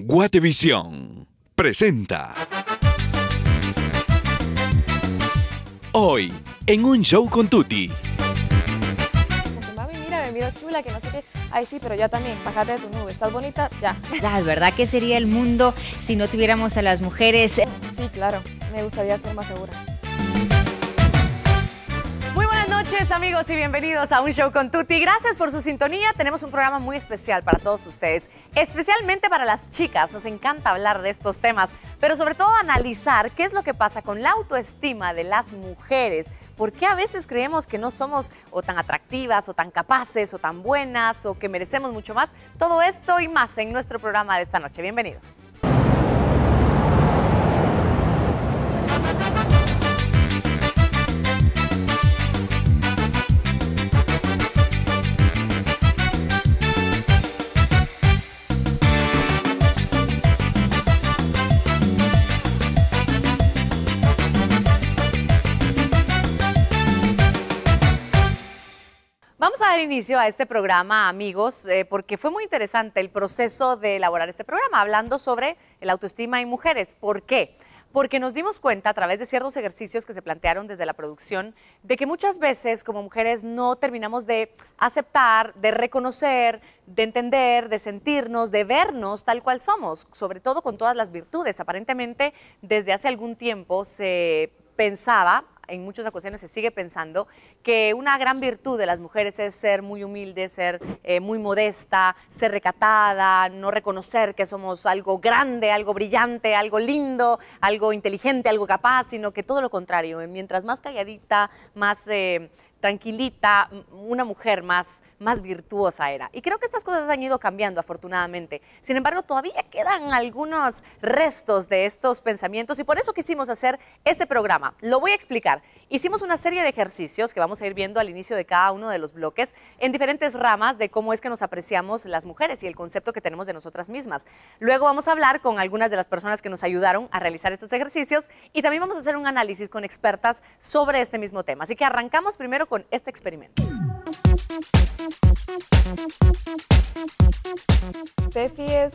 Guatevisión presenta. Hoy, en un show con Tuti. Mami, mira, me miro chula, que no sé qué. Ay, sí, pero ya también, bájate de tu nube. ¿Estás bonita? Ya. La verdad que sería el mundo si no tuviéramos a las mujeres. Sí, claro. Me gustaría ser más segura. Noches amigos y bienvenidos a un show con Tuti. Gracias por su sintonía. Tenemos un programa muy especial para todos ustedes, especialmente para las chicas. Nos encanta hablar de estos temas, pero sobre todo analizar qué es lo que pasa con la autoestima de las mujeres. ¿Por qué a veces creemos que no somos o tan atractivas o tan capaces o tan buenas o que merecemos mucho más? Todo esto y más en nuestro programa de esta noche. Bienvenidos. A este programa, amigos, eh, porque fue muy interesante el proceso de elaborar este programa, hablando sobre el autoestima en mujeres. ¿Por qué? Porque nos dimos cuenta a través de ciertos ejercicios que se plantearon desde la producción de que muchas veces como mujeres no terminamos de aceptar, de reconocer, de entender, de sentirnos, de vernos tal cual somos, sobre todo con todas las virtudes. Aparentemente, desde hace algún tiempo se pensaba, en muchas ocasiones se sigue pensando, que una gran virtud de las mujeres es ser muy humilde, ser eh, muy modesta, ser recatada, no reconocer que somos algo grande, algo brillante, algo lindo, algo inteligente, algo capaz, sino que todo lo contrario, mientras más calladita, más... eh, tranquilita, una mujer más, más virtuosa era. Y creo que estas cosas han ido cambiando afortunadamente. Sin embargo, todavía quedan algunos restos de estos pensamientos y por eso quisimos hacer este programa. Lo voy a explicar. Hicimos una serie de ejercicios que vamos a ir viendo al inicio de cada uno de los bloques en diferentes ramas de cómo es que nos apreciamos las mujeres y el concepto que tenemos de nosotras mismas. Luego vamos a hablar con algunas de las personas que nos ayudaron a realizar estos ejercicios y también vamos a hacer un análisis con expertas sobre este mismo tema. Así que arrancamos primero con este experimento. Steffi es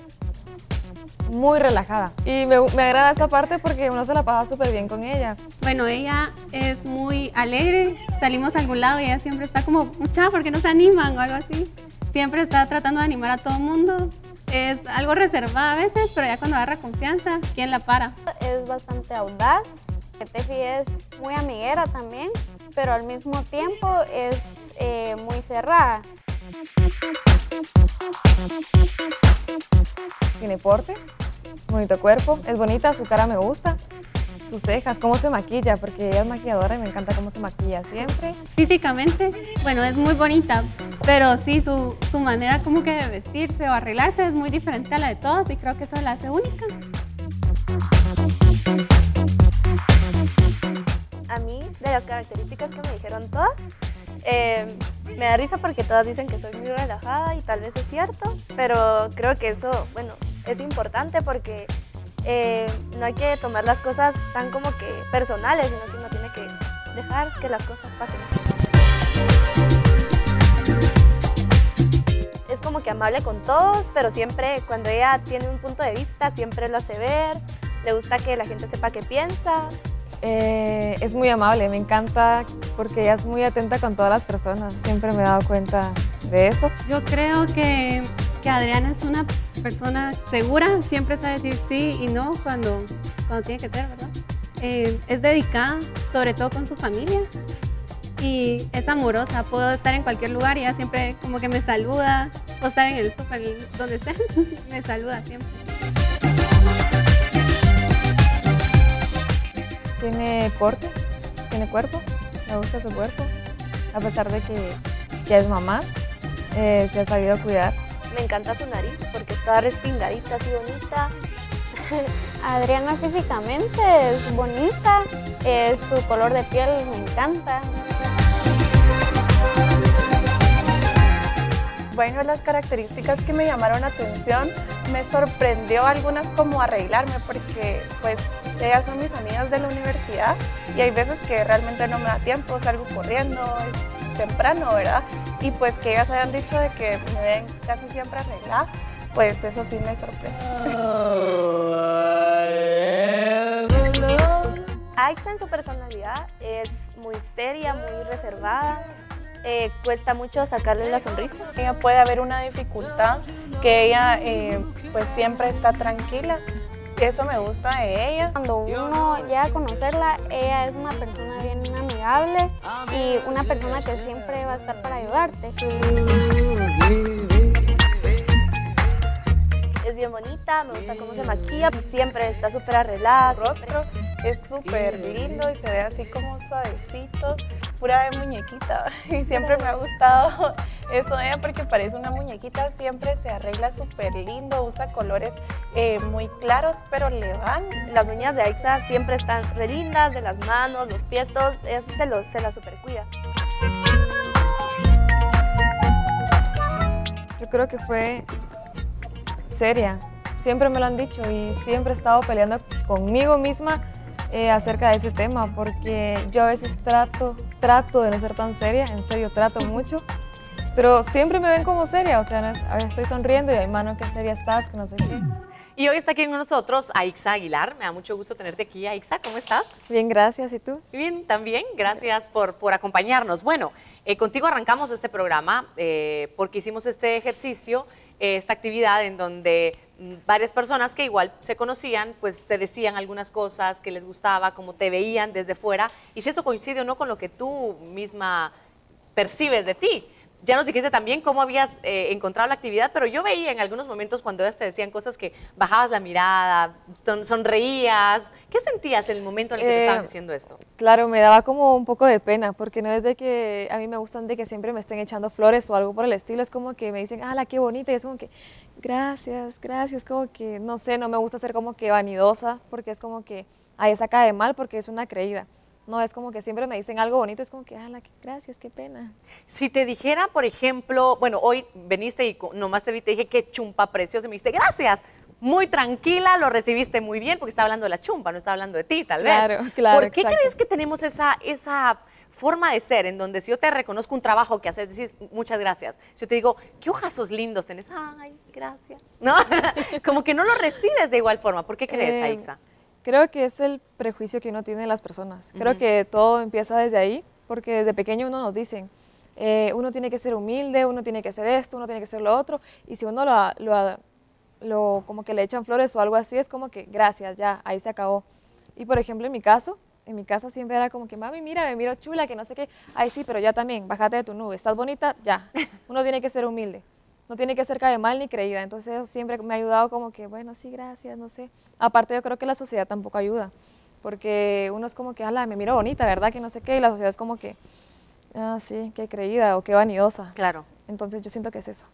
muy relajada. Y me, me agrada esta parte porque uno se la pasa súper bien con ella. Bueno, ella es muy alegre. Salimos a algún lado y ella siempre está como, mucha, ¿por qué no se animan? o algo así. Siempre está tratando de animar a todo el mundo. Es algo reservada a veces, pero ya cuando agarra confianza, ¿quién la para? es bastante audaz. Tefi es muy amiguera también, pero al mismo tiempo es eh, muy cerrada. Tiene porte, bonito cuerpo, es bonita, su cara me gusta. Sus cejas, cómo se maquilla, porque ella es maquilladora y me encanta cómo se maquilla siempre. Físicamente, bueno, es muy bonita, pero sí, su, su manera como que de vestirse o arreglarse es muy diferente a la de todos y creo que eso la hace única. a mí, de las características que me dijeron todas, eh, me da risa porque todas dicen que soy muy relajada y tal vez es cierto, pero creo que eso, bueno, es importante porque eh, no hay que tomar las cosas tan como que personales, sino que uno tiene que dejar que las cosas pasen. Es como que amable con todos, pero siempre cuando ella tiene un punto de vista, siempre lo hace ver, le gusta que la gente sepa qué piensa, Eh, es muy amable, me encanta porque ella es muy atenta con todas las personas. Siempre me he dado cuenta de eso. Yo creo que, que Adriana es una persona segura, siempre sabe decir sí y no cuando, cuando tiene que ser, ¿verdad? Eh, es dedicada, sobre todo con su familia, y es amorosa. Puedo estar en cualquier lugar y ella siempre como que me saluda, puedo estar en el súper, donde sea, me saluda siempre. Tiene porte, tiene cuerpo, me gusta su cuerpo. A pesar de que ya es mamá, eh, se ha sabido cuidar. me encanta su nariz porque está respingadita, así bonita. Adriana físicamente es bonita, eh, su color de piel me encanta. Bueno, las características que me llamaron la atención, me sorprendió algunas como arreglarme porque pues ellas son mis amigas de la universidad y hay veces que realmente no me da tiempo, salgo corriendo temprano, ¿verdad? Y pues que ellas hayan dicho de que me ven casi siempre arreglada, pues eso sí me sorprende. Aixa en su personalidad es muy seria, muy reservada. eh, cuesta mucho sacarle la sonrisa. Ella puede haber una dificultad que ella eh, pues siempre está tranquila. Eso me gusta de ella. Cuando uno llega a conocerla, ella es una persona bien amigable y una persona que siempre va a estar para ayudarte. Es bien bonita, me gusta cómo se maquilla, siempre está súper arreglada. Su rostro es súper lindo y se ve así como suavecito, de muñequita. Y siempre me ha gustado eso de porque parece una muñequita, siempre se arregla súper lindo, usa colores eh, muy claros, pero le van. Las uñas de Aixa siempre están re lindas, de las manos, los pies, todos, sí se, los, se las super cuida. Yo creo que fue seria. Siempre me lo han dicho y siempre he estado peleando conmigo misma eh, acerca de ese tema porque yo a veces trato, trato de no ser tan seria, en serio trato mucho, pero siempre me ven como seria, o sea, no es- a veces estoy sonriendo y ay, mano, qué seria estás, que no sé qué. Y hoy está aquí con nosotros Aixa Aguilar. Me da mucho gusto tenerte aquí. Aixa, ¿cómo estás? Bien, gracias, ¿y tú? Bien, también. Gracias por, por acompañarnos. Bueno, eh, contigo arrancamos este programa eh, porque hicimos este ejercicio, eh, esta actividad en donde varias personas que igual se conocían, pues te decían algunas cosas que les gustaba, cómo te veían desde fuera, y si eso coincide o no con lo que tú misma percibes de ti. Ya nos dijiste también cómo habías eh, encontrado la actividad, pero yo veía en algunos momentos cuando ellas te decían cosas que bajabas la mirada, son- sonreías. ¿Qué sentías en el momento en el que te Eh, estaban diciendo esto? Claro, me daba como un poco de pena, porque no es de que a mí me gustan de que siempre me estén echando flores o algo por el estilo, es como que me dicen, ah, la qué bonita, y es como que, gracias, gracias, como que, no sé, no me gusta ser como que vanidosa, porque es como que, a esa cae mal porque es una creída. No, es como que siempre me dicen algo bonito, es como que, ah, la qué- gracias, qué pena. Si te dijera, por ejemplo, bueno, hoy veniste y nomás te vi, te dije qué chumpa preciosa, y me dijiste gracias. Muy tranquila, lo recibiste muy bien, porque está hablando de la chumpa, no está hablando de ti, tal vez. Claro, claro, ¿Por qué exacto. crees que tenemos esa, esa forma de ser en donde si yo te reconozco un trabajo que haces, dices muchas gracias? Si yo te digo, qué ojazos lindos tenés, ay, gracias. ¿No? Como que no lo recibes de igual forma. ¿Por qué crees, Eh, Aixa? Creo que es el prejuicio que uno tiene de las personas. Creo que todo empieza desde ahí, porque desde pequeño uno nos dicen, eh, uno tiene que ser humilde, uno tiene que hacer esto, uno tiene que ser lo otro, y si uno lo, lo, lo- como que le echan flores o algo así, es como que gracias, ya, ahí se acabó. Y por ejemplo, en mi caso, en mi casa siempre era como que, mami, mira, me miro chula, que no sé qué, ay sí, pero ya también, bájate de tu nube, estás bonita, ya. Uno tiene que ser humilde no tiene que ser cae mal ni creída. Entonces eso siempre me ha ayudado como que, bueno, sí, gracias, no sé. Aparte yo creo que la sociedad tampoco ayuda, porque uno es como que, ala, me miro bonita, ¿verdad? Que no sé qué, y la sociedad es como que, ah, sí, qué creída o qué vanidosa. Claro. Entonces yo siento que es eso.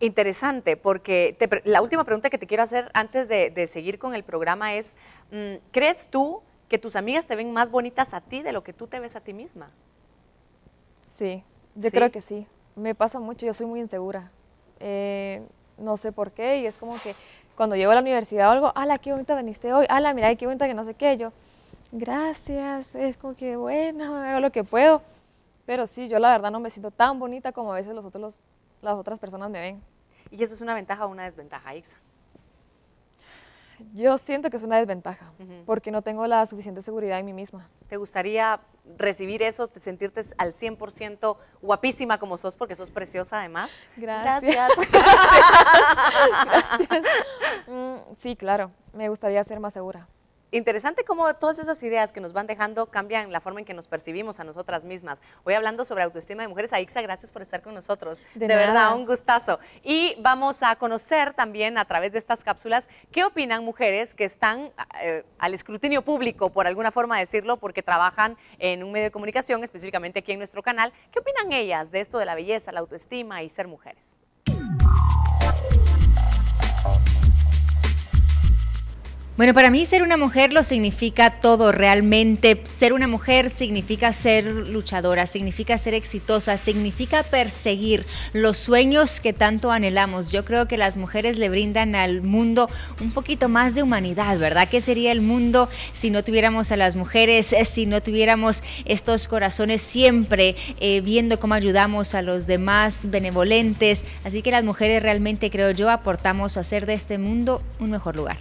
Interesante, porque te la última pregunta que te quiero hacer antes de, de seguir con el programa es, mm, ¿crees tú que tus amigas te ven más bonitas a ti de lo que tú te ves a ti misma? Sí, yo ¿Sí? creo que sí. Me pasa mucho, yo soy muy insegura. Eh, no sé por qué, y es como que cuando llego a la universidad o algo, ala, qué bonita veniste hoy, ala, mira, qué bonita que no sé qué, yo, gracias, es como que bueno, hago lo que puedo. Pero sí, yo la verdad no me siento tan bonita como a veces los otros, las otras personas me ven. ¿Y eso es una ventaja o una desventaja, Ixa? Yo siento que es una desventaja, Ujú. porque no tengo la suficiente seguridad en mí misma. ¿Te gustaría recibir eso, te- sentirte al 100% guapísima como sos, porque sos preciosa además? Gracias. Mm, sí, claro, me gustaría ser más segura. Interesante cómo todas esas ideas que nos van dejando cambian la forma en que nos percibimos a nosotras mismas. Hoy hablando sobre autoestima de mujeres, Aixa, gracias por estar con nosotros. De verdad, nada. un gustazo. Y vamos a conocer también a través de estas cápsulas qué opinan mujeres que están eh, al escrutinio público, por alguna forma decirlo, porque trabajan en un medio de comunicación, específicamente aquí en nuestro canal. ¿Qué opinan ellas de esto de la belleza, la autoestima y ser mujeres? Bueno, para mí ser una mujer lo significa todo realmente. Ser una mujer significa ser luchadora, significa ser exitosa, significa perseguir los sueños que tanto anhelamos. Yo creo que las mujeres le brindan al mundo un poquito más de humanidad, ¿verdad? ¿Qué sería el mundo si no tuviéramos a las mujeres, eh, si no tuviéramos estos corazones siempre eh, viendo cómo ayudamos a los demás, benevolentes? Así que las mujeres realmente, creo yo, aportamos a hacer de este mundo un mejor lugar.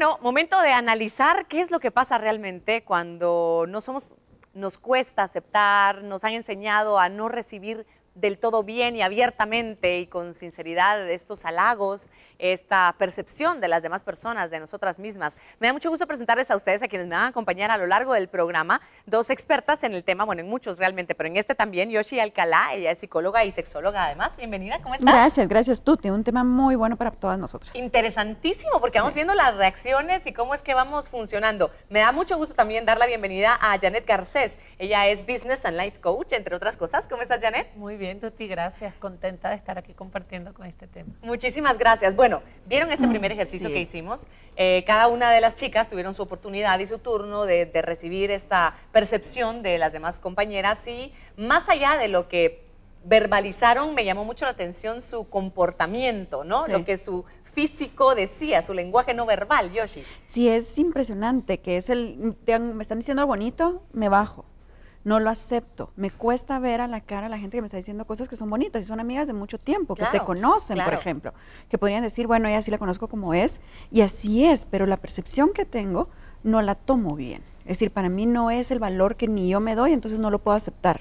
Bueno, momento de analizar qué es lo que pasa realmente cuando no somos, nos cuesta aceptar, nos han enseñado a no recibir del todo bien y abiertamente y con sinceridad estos halagos, esta percepción de las demás personas, de nosotras mismas. Me da mucho gusto presentarles a ustedes, a quienes me van a acompañar a lo largo del programa, dos expertas en el tema, bueno, en muchos realmente, pero en este también, Yoshi Alcalá, ella es psicóloga y sexóloga además. Bienvenida, ¿cómo estás? Gracias, gracias, Tuti, un tema muy bueno para todas nosotras. Interesantísimo, porque vamos viendo las reacciones y cómo es que vamos funcionando. Me da mucho gusto también dar la bienvenida a Janet Garcés. Ella es Business and Life Coach, entre otras cosas. ¿Cómo estás, Janet? Muy bien, Tuti, gracias. Contenta de estar aquí compartiendo con este tema. Muchísimas gracias. Bueno, vieron este primer ejercicio Sí. que hicimos. Eh, cada una de las chicas tuvieron su oportunidad y su turno de, de recibir esta percepción de las demás compañeras y más allá de lo que verbalizaron, me llamó mucho la atención su comportamiento, ¿no? Sí. Lo que su físico decía, su lenguaje no verbal, Yoshi. Sí, es impresionante que es el, me están diciendo bonito, me bajo. No lo acepto. Me cuesta ver a la cara a la gente que me está diciendo cosas que son bonitas y son amigas de mucho tiempo, que te Claro, conocen, por ejemplo. Que podrían decir, bueno, ella sí la conozco como es, y así es, pero la percepción que tengo no la tomo bien. Es decir, para mí no es el valor que ni yo me doy, entonces no lo puedo aceptar.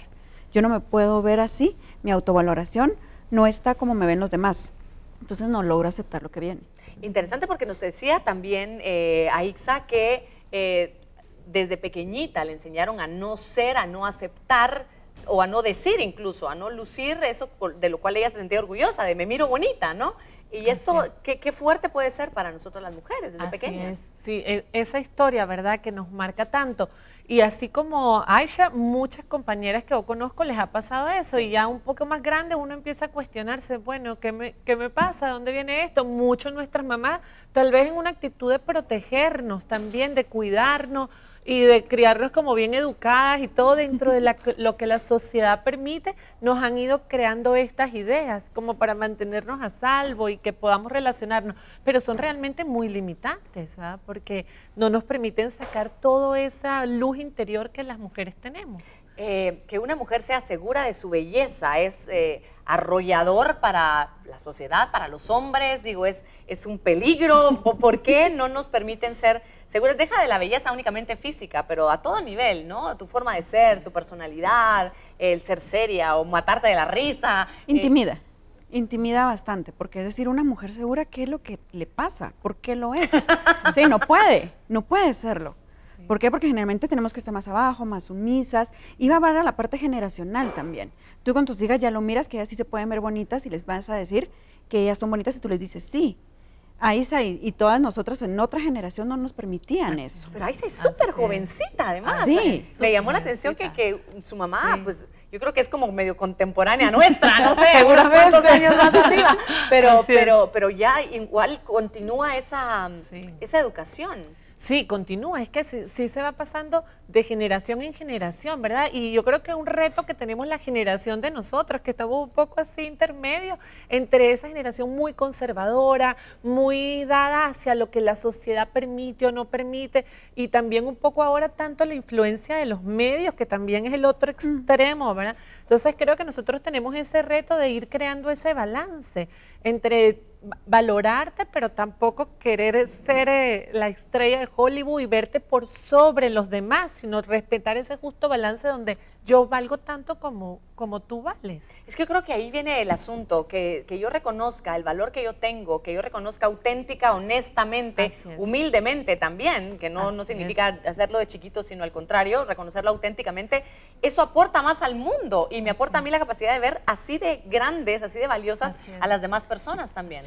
Yo no me puedo ver así, mi autovaloración no está como me ven los demás. Entonces no logro aceptar lo que viene. Interesante porque nos decía también eh, Aixa que eh, desde pequeñita le enseñaron a no ser, a no aceptar o a no decir incluso, a no lucir eso de lo cual ella se sentía orgullosa, de me miro bonita, ¿no? Y esto, ¿qué, qué fuerte puede ser para nosotras las mujeres desde Así pequeñas. es, sí, e- esa historia, ¿verdad?, que nos marca tanto. Y así como Aisha, muchas compañeras que yo conozco les ha pasado eso. Y ya un poco más grande uno empieza a cuestionarse, bueno, ¿qué me, qué me pasa? ¿De dónde viene esto? Mucho nuestras mamás, tal vez en una actitud de protegernos también, de cuidarnos y de criarnos como bien educadas y todo dentro de la- lo que la sociedad permite, nos han ido creando estas ideas como para mantenernos a salvo y que podamos relacionarnos, pero son realmente muy limitantes, ¿verdad? Porque no nos permiten sacar toda esa luz interior que las mujeres tenemos. Eh, que una mujer sea segura de su belleza es eh, arrollador para la sociedad, para los hombres, digo, es, es un peligro. ¿Por- ¿Por qué no nos permiten ser seguras? Deja de la belleza únicamente física, pero a todo nivel, ¿no? Tu forma de ser, tu personalidad, el ser seria o matarte de la risa. eh, Intimida. Intimida bastante, porque es decir, una mujer segura, ¿qué es lo que le pasa? ¿Por qué lo es? Sí, no puede, no puede serlo. ¿Por qué? Porque generalmente tenemos que estar más abajo, más sumisas, y va a a la parte generacional también. Tú con tus hijas ya lo miras, que ellas sí se pueden ver bonitas y les vas a decir que ellas son bonitas y tú les dices sí. Aiza y, y todas nosotras en otra generación no nos permitían eso. Pero Aiza es súper jovencita, además. Sí. Me llamó la atención que, que su mamá, pues yo creo que es como medio contemporánea nuestra, no sé, Seguramente. años más arriba. Pero, Así pero, pero ya igual continúa esa, Sí. esa educación. Sí, continúa, es que sí, sí se va pasando de generación en generación, ¿verdad? Y yo creo que un reto que tenemos la generación de nosotros, que estamos un poco así intermedio entre esa generación muy conservadora, muy dada hacia lo que la sociedad permite o no permite, y también un poco ahora tanto la influencia de los medios, que también es el otro extremo, ¿verdad? Entonces creo que nosotros tenemos ese reto de ir creando ese balance entre valorarte, pero tampoco querer ser eh, la estrella de Hollywood y verte por sobre los demás, sino respetar ese justo balance donde yo valgo tanto como, como tú vales. Es que yo creo que ahí viene el asunto, que, que yo reconozca el valor que yo tengo, que yo reconozca auténtica, honestamente, humildemente también, que no, no significa hacerlo de chiquito, sino al contrario, reconocerlo auténticamente, eso aporta más al mundo y me aporta a mí la capacidad de ver así de grandes, así de valiosas Así a las demás personas también.